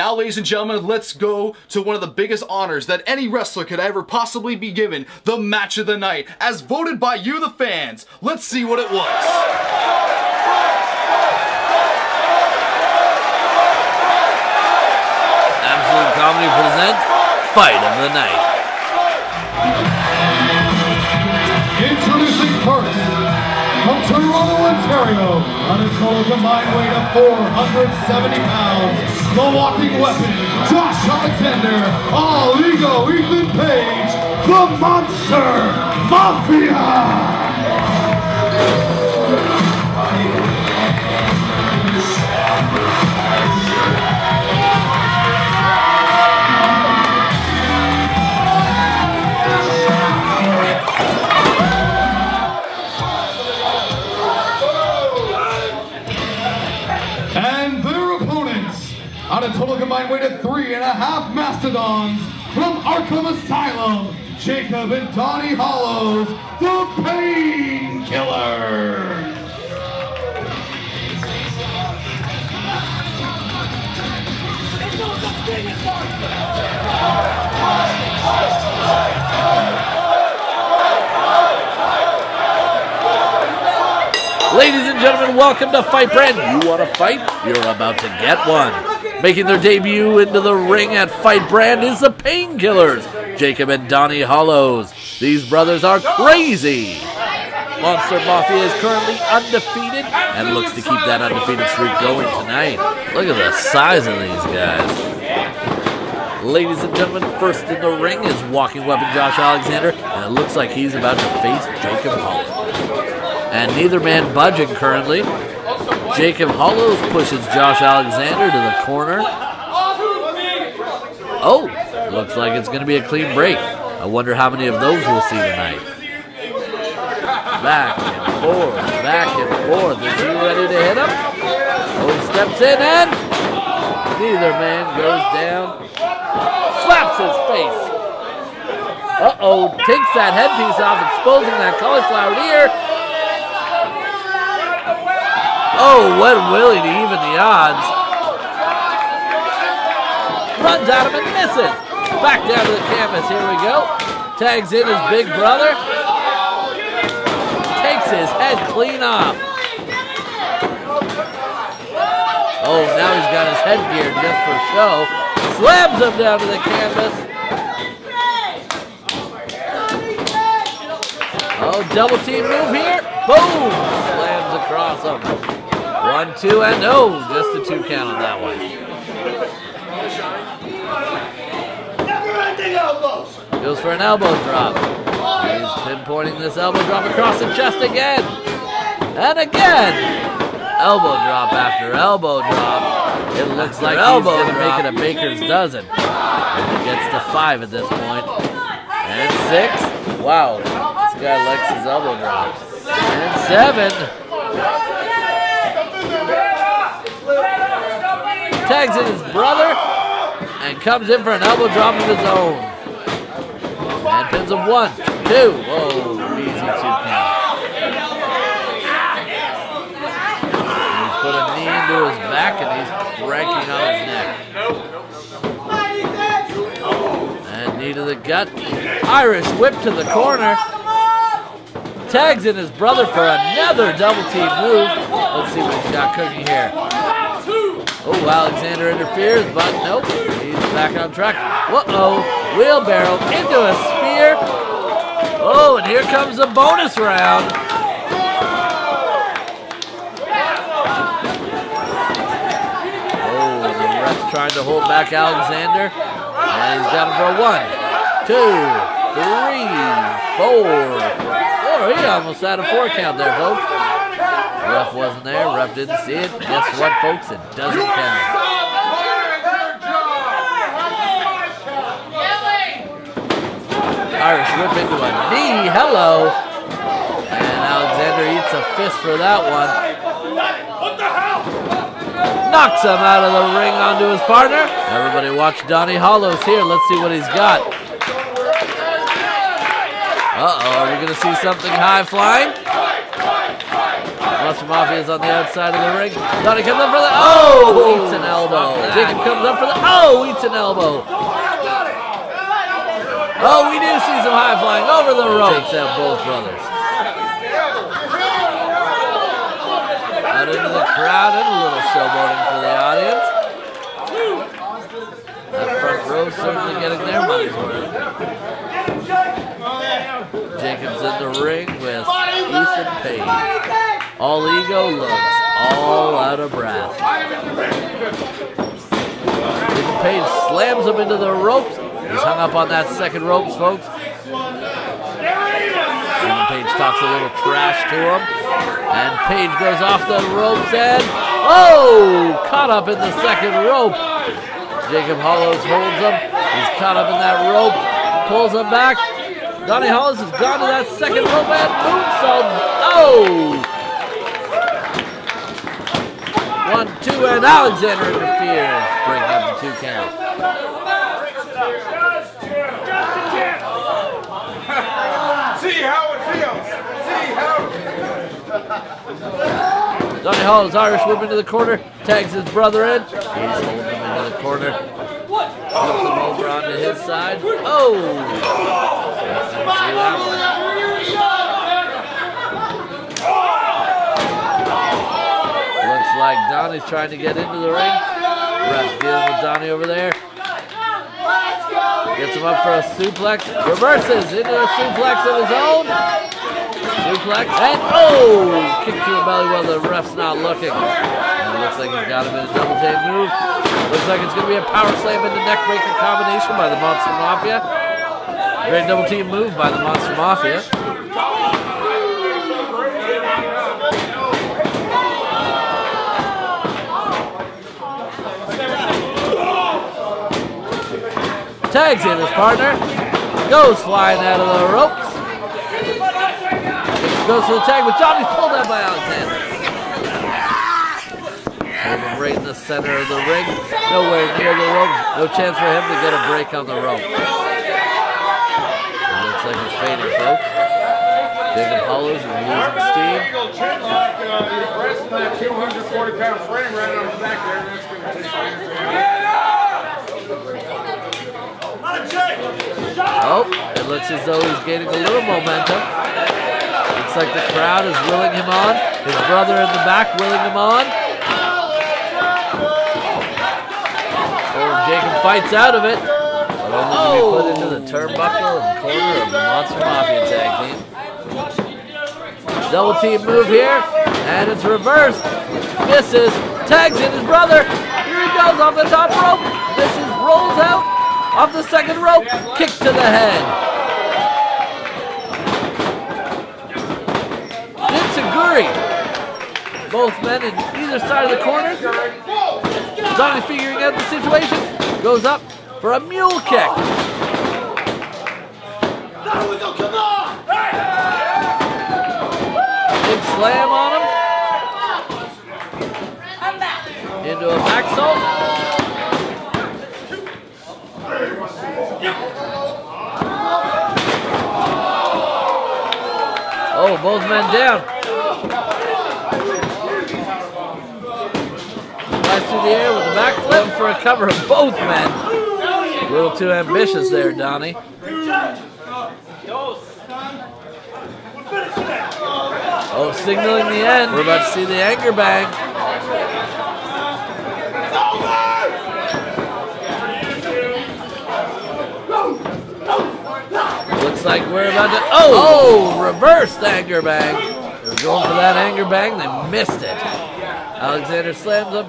Now, ladies and gentlemen, let's go to one of the biggest honors that any wrestler could ever possibly be given, the match of the night, as voted by you, the fans. Let's see what it was. Absolute Comedy presents Fight of the Night. Ontario, on a total combined weight of 470 pounds, the walking weapon, Josh Alexander, all ego, Ethan Page, the Monster Mafia! Half mastodons, from Arkham Asylum, Jacob and Donnie Hollows, the Painkillers. Ladies and gentlemen, welcome to Fight Brand. You want to fight? You're about to get one. Making their debut into the ring at Fight Brand is the Painkillers, Jacob and Donnie Hollows. These brothers are crazy. Monster Mafia is currently undefeated and looks to keep that undefeated streak going tonight. Look at the size of these guys. Ladies and gentlemen, first in the ring is walking weapon Josh Alexander, and it looks like he's about to face Jacob Hollows. And neither man budging currently. Jacob Hollows pushes Josh Alexander to the corner. Oh, looks like it's going to be a clean break. I wonder how many of those we'll see tonight. Back and forth, back and forth. Is he ready to hit him? Oh, steps in and neither man goes down. Slaps his face. Uh-oh, takes that headpiece off, exposing that cauliflower ear. Oh, what Willie to even the odds. Runs at him and misses. Back down to the canvas. Here we go. Tags in his big brother. Takes his head clean off. Oh, now he's got his headgear just for show. Slams him down to the canvas. Oh, double team move here. Boom! Slams across him. One, two, and no, just a two count on that one. Never-ending elbows. Goes for an elbow drop. He's pinpointing this elbow drop across the chest again. And again. Elbow drop after elbow drop. It looks like he's going to make it a baker's dozen. And he gets to five at this point. And six. Wow, this guy likes his elbow drops. And seven. Tags in his brother and comes in for an elbow drop of his own. And pins him one, two. Whoa, easy two count. He's put a knee into his back and he's cranking on his neck. And knee to the gut. Irish whip to the corner. Tags in his brother for another double team move. Let's see what he's got cooking here. Oh, Alexander interferes, but nope. He's back on track. Uh-oh. Wheelbarrow into a spear. Oh, and here comes the bonus round. Oh, the ref's trying to hold back Alexander. And he's him for one, two, three, four. Four. He almost had a four count there, folks. Ref wasn't there. Ref didn't see it. Guess what, folks? It doesn't count. Irish whip into a knee. Hello. And Alexander eats a fist for that one. Knocks him out of the ring onto his partner. Everybody watch Donnie Hollows here. Let's see what he's got. Uh-oh, are we going to see something high flying? Monster Mafia is on the outside of the ring. Donnie comes up for the oh, oh eats an elbow. Jacob comes up for the oh, eats an elbow. Oh, we do see some high flying over the rope. Takes out both brothers. Out into the crowd and a little showboating for the audience. That front row certainly getting their money's worth. Jacobs in the ring with Ethan Page. All ego looks all out of breath. Ethan Page slams him into the ropes. He's hung up on that second ropes, folks. Ethan Page talks a little trash to him. And Page goes off the ropes and oh, caught up in the second rope. Jacob Hollows holds him. He's caught up in that rope, pulls him back. Donnie Hollows has gone to that second rope and moonsault. Oh! One, two, and Alexander interferes, breaking up the two count. See how it feels. See how Donnie Hollows Irish whip into the corner, tags his brother in. He's holding him into the corner. Flips him over onto his side. Oh! Let's never see that one. Looks like Donnie's trying to get into the ring. Ref's dealing with Donnie over there. Gets him up for a suplex. Reverses into a suplex of his own. Suplex. And oh! Kick to the belly while the ref's not looking. And looks like he's got him in a double take move. Looks like it's going to be a power slam into neck breaker combination by the Monster Mafia. Great double team move by the Monster Mafia. Tags in his partner. Goes flying out of the ropes. Goes for the tag, but Johnny's pulled out by Alexander. Him right in the center of the ring. Nowhere near the ropes. No chance for him to get a break on the rope. It looks like he's fading, folks. Jacob Hollows is losing steam. Uh, Resting that 240 pound frame right on his back there. That's going to take Oh, it looks as though he's gaining a little momentum. Looks like the crowd is willing him on. His brother in the back willing him on. Oh, Jacob fights out of it. Be put into the turnbuckle and corner of the Monster Mafia tag team. Double team move here, and it's reversed. Misses, tags in his brother. Here he goes off the top rope. Misses, rolls out off the second rope. Kick to the head. Enzuigiri. Both men in either side of the corner. Donnie figuring out the situation. Goes up for a mule kick. Come on! Big slam on him. Into a back salt. Oh, both men down. Flies through the air with a backflip for a cover of both men. A little too ambitious there, Donnie. Oh, signaling the end. We're about to see the anger bang. Looks like we're about to. Oh, oh reversed anger bang. They were going for that anger bang. They missed it. Alexander slams him,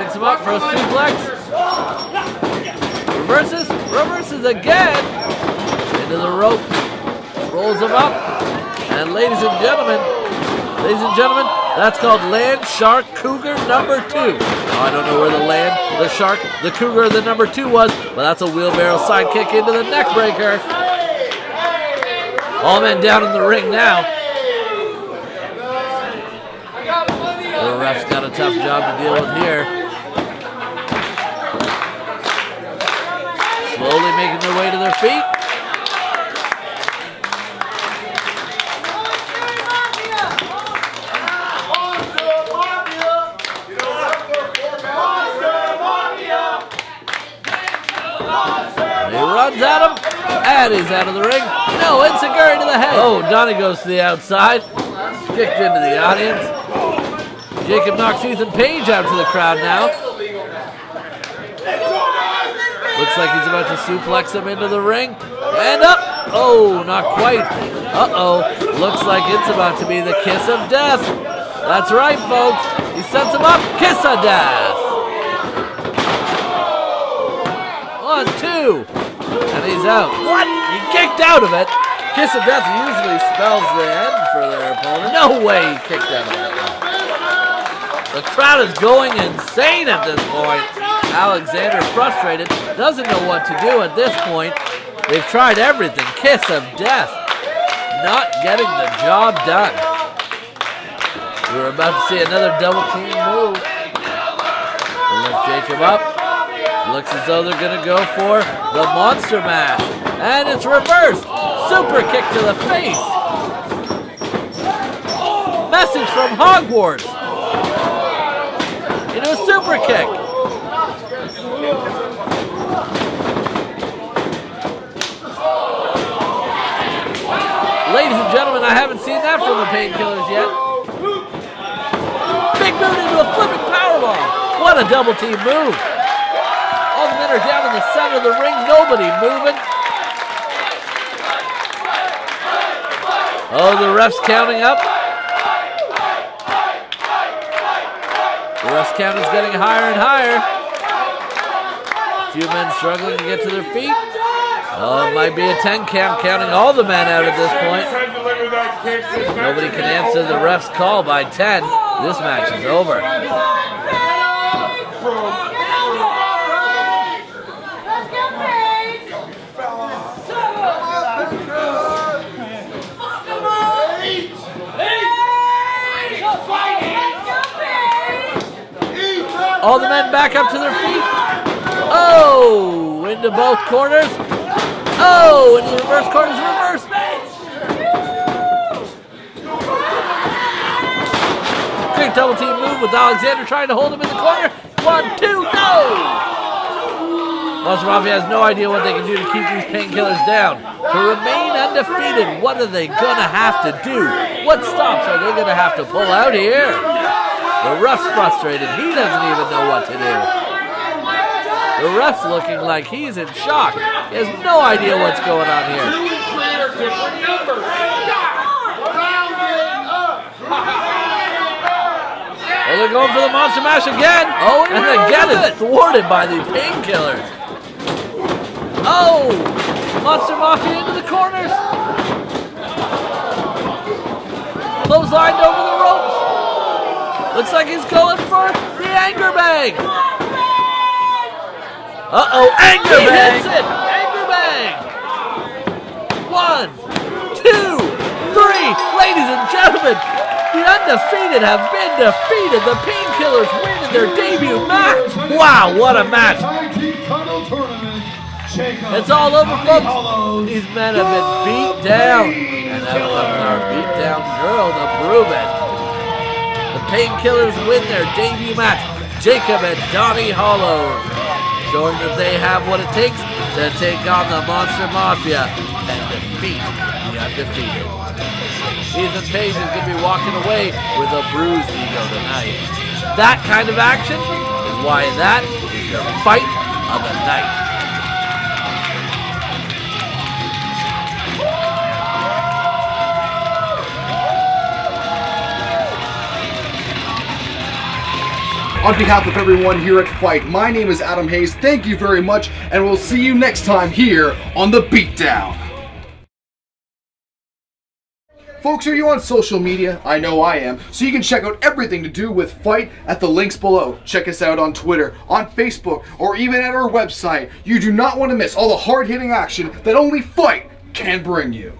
picks him up for a suplex. Reverses, reverses again into the rope, rolls him up, and ladies and gentlemen, ladies and gentlemen, that's called Land Shark Cougar number two. I don't know where the land, the shark, the cougar, the number two was, but that's a wheelbarrow sidekick into the neck breaker. All men down in the ring now. The ref's got a tough job to deal with here. Slowly making their way to their feet. He runs at him and he's out of the ring. No, Enzuigiri to the head. Oh, Donnie goes to the outside, kicked into the audience. Jacob knocks Ethan Page out to the crowd now. Looks like he's about to suplex him into the ring. And up. Oh, not quite. Uh-oh. Looks like it's about to be the kiss of death. That's right, folks. He sets him up. Kiss of death. One, two. And he's out. What? He kicked out of it. Kiss of death usually spells the end for their opponent. No way he kicked out of it. The crowd is going insane at this point. Alexander, frustrated, doesn't know what to do at this point. They've tried everything. Kiss of death. Not getting the job done. We're about to see another double team move. They lift Jacob up. Looks as though they're going to go for the monster mash. And it's reversed. Super kick to the face. Message from Hogwarts. Into a super kick. Ladies and gentlemen, I haven't seen that from the painkillers yet. Big boot into a flipping powerbomb. What a double team move. Men are down in the center of the ring. Nobody moving. Oh, the ref's counting up. The ref's count is getting higher and higher. A few men struggling to get to their feet. Oh, it might be a 10 count, counting all the men out at this point. Nobody can answer the ref's call by 10. This match is over. All the men back up to their feet. Oh, into both corners. Oh, into the reverse corners, reverse. Great double team move with Alexander trying to hold him in the corner. One, two, no! Monster Mafia has no idea what they can do to keep these painkillers down. To remain undefeated, what are they gonna have to do? What stops are they gonna have to pull out here? The ref's frustrated. He doesn't even know what to do. The ref's looking like he's in shock. He has no idea what's going on here. Oh, they're going for the monster mash again. Oh, and again it's thwarted by the painkillers. Oh, monster mafia into the corners. Clotheslined over the ropes. Looks like he's going for the anger bang. Uh-oh, anger he bang. hits it. Anger bang. One, two, three. Ladies and gentlemen, the undefeated have been defeated. The Painkillers win in their debut match. Wow, what a match. It's all over, folks. These men have been beat down. And our beat down girl to prove it. Painkillers win their debut match. Jacob and Donnie Hollow showing that they have what it takes to take on the Monster Mafia and defeat the undefeated. Ethan Page is going to be walking away with a bruised ego tonight. That kind of action is why that is your fight of the night. On behalf of everyone here at Fight, my name is Adam Hayes. Thank you very much, and we'll see you next time here on The Beatdown. Folks, are you on social media? I know I am. So you can check out everything to do with Fight at the links below. Check us out on Twitter, on Facebook, or even at our website. You do not want to miss all the hard hitting action that only Fight can bring you.